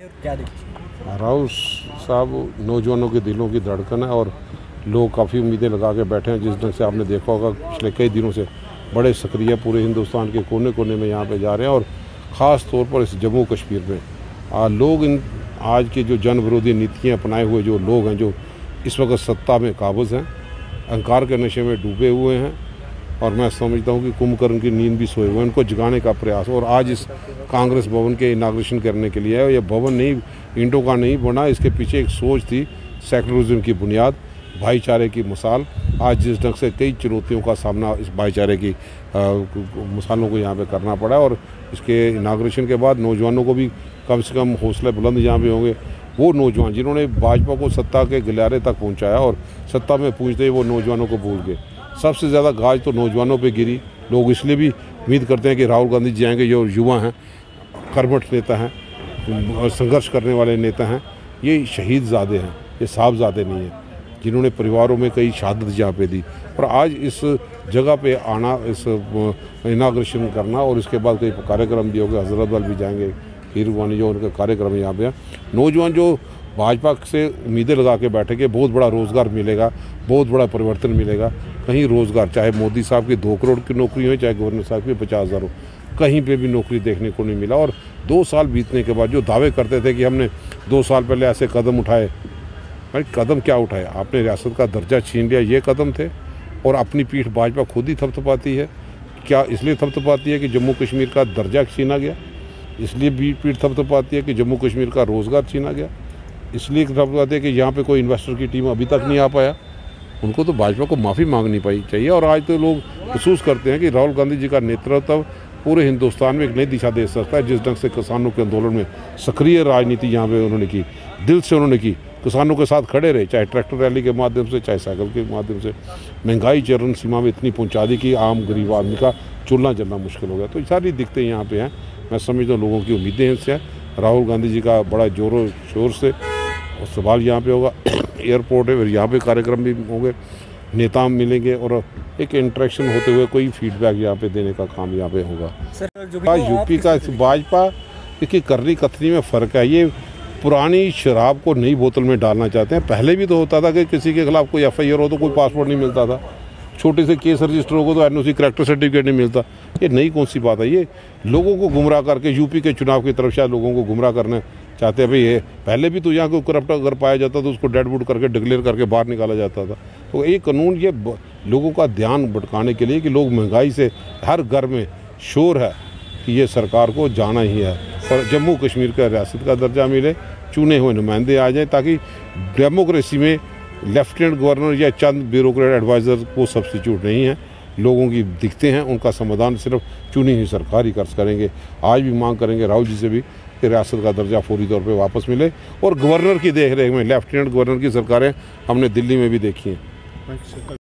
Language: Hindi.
क्या राहुल साहब नौजवानों के दिलों की धड़कन है और लोग काफ़ी उम्मीदें लगा के बैठे हैं। जिस ढंग से आपने देखा होगा पिछले कई दिनों से बड़े सक्रिय पूरे हिंदुस्तान के कोने कोने में यहाँ पे जा रहे हैं और ख़ास तौर पर इस जम्मू कश्मीर में। आ, लोग इन आज की जो जन विरोधी नीतियाँ अपनाए हुए जो लोग हैं जो इस वक्त सत्ता में काबज़ हैं अहंकार के नशे में डूबे हुए हैं। और मैं समझता हूँ कि कुंभकर्ण की नींद भी सोए हुए उनको जगाने का प्रयास। और आज इस कांग्रेस भवन के इनाग्रेशन करने के लिए यह भवन नहीं, ईंटों का नहीं बना, इसके पीछे एक सोच थी सेकुलरिज्म की बुनियाद, भाईचारे की मिसाल। आज जिस ढंग से कई चुनौतियों का सामना इस भाईचारे की मिसालों को यहाँ पे करना पड़ा, और इसके इनाग्रेशन के बाद नौजवानों को भी कम से कम हौसले बुलंद यहाँ पे होंगे। वो नौजवान जिन्होंने भाजपा को सत्ता के गलियारे तक पहुँचाया और सत्ता में पूछते ही वो नौजवानों को भूल गए। सबसे ज़्यादा गाज तो नौजवानों पे गिरी। लोग इसलिए भी उम्मीद करते हैं कि राहुल गांधी जी आएँगे जो युवा हैं, कर्मठ नेता हैं संघर्ष करने वाले नेता हैं। ये शहीद ज़्यादा हैं, ये साहबजादे नहीं हैं, जिन्होंने परिवारों में कई शहादत जहाँ पे दी। और आज इस जगह पे आना, इस इनाग्रेशन करना और इसके बाद कई कार्यक्रम भी हो गए भी जाएँगे हीरवानी जो उनके कार्यक्रम यहाँ पे। नौजवान जो भाजपा से उम्मीदें लगा के बैठे कि बहुत बड़ा रोज़गार मिलेगा, बहुत बड़ा परिवर्तन मिलेगा। कहीं रोज़गार, चाहे मोदी साहब की दो करोड़ की नौकरी हो, चाहे गवर्नर साहब की पचास हज़ार हो, कहीं पे भी नौकरी देखने को नहीं मिला। और दो साल बीतने के बाद जो दावे करते थे कि हमने दो साल पहले ऐसे कदम उठाए, भाई कदम क्या उठाए? आपने रियासत का दर्जा छीन लिया, ये कदम थे। और अपनी पीठ भाजपा खुद ही थपथपाती है। क्या इसलिए थपथपाती है कि जम्मू कश्मीर का दर्जा छीना गया? इसलिए पीठ थपथपाती है कि जम्मू कश्मीर का रोज़गार छीना गया? इसलिए थपथपाती हैं कि यहाँ पे कोई इन्वेस्टर की टीम अभी तक नहीं आ पाया। उनको तो भाजपा को माफ़ी मांगनी पाई चाहिए। और आज तो लोग महसूस करते हैं कि राहुल गांधी जी का नेतृत्व पूरे हिंदुस्तान में एक नई दिशा दे सकता है, जिस ढंग से किसानों के आंदोलन में सक्रिय राजनीति यहाँ पे उन्होंने की, दिल से उन्होंने की। किसानों के साथ खड़े रहे, चाहे ट्रैक्टर रैली के माध्यम से, चाहे साइकिल के माध्यम से। महँगाई चरण सीमा में इतनी पहुँचा दी कि आम गरीब आदमी का चुलना चलना मुश्किल हो गया। तो सारी दिक्कतें यहाँ पे हैं। मैं समझता हूँ लोगों की उम्मीदें हैं राहुल गांधी जी का बड़ा जोरों, शोर से और सवाल यहाँ पे होगा एयरपोर्ट है फिर यहाँ पे कार्यक्रम भी होंगे नेता मिलेंगे और एक इंट्रैक्शन होते हुए कोई फीडबैक यहाँ पे देने का काम यहाँ पे होगा। सर यूपी का भाजपा इसकी करनी कथनी में फ़र्क है। ये पुरानी शराब को नई बोतल में डालना चाहते हैं। पहले भी तो होता था कि किसी के खिलाफ कोई एफआईआर हो तो कोई पासपोर्ट नहीं मिलता था। छोटे से केस रजिस्टर होगा तो एन ओ करेक्टर सर्टिफिकेट नहीं मिलता। ये नई कौन सी बात है? ये लोगों को गुमराह करके यूपी के चुनाव की तरफ़ शायद लोगों को गुमराह करने चाहते हैं, भाई ये पहले भी तो यहाँ को करप्ट अगर पाया जाता तो उसको डेड वुड करके डिक्लेयर करके बाहर निकाला जाता था। तो ये कानून, ये लोगों का ध्यान भटकाने के लिए कि लोग महँगाई से हर घर में शोर है कि ये सरकार को जाना ही है। और जम्मू कश्मीर का रियासत का दर्जा मिले, चुने हुए नुमाइंदे आ जाएँ ताकि डेमोक्रेसी में लेफ्टिनेंट गवर्नर या चंद ब्यूरोक्रेट एडवाइज़र को सब्सिट्यूट नहीं है। लोगों की दिखते हैं, उनका समाधान सिर्फ़ चुनी हुई सरकार ही कर करेंगे। आज भी मांग करेंगे, राहुल जी से भी। कि रियासत का दर्जा फौरी तौर पर वापस मिले और गवर्नर की देख रेख में, लेफ्टिनेंट गवर्नर की सरकारें हमने दिल्ली में भी देखी हैं।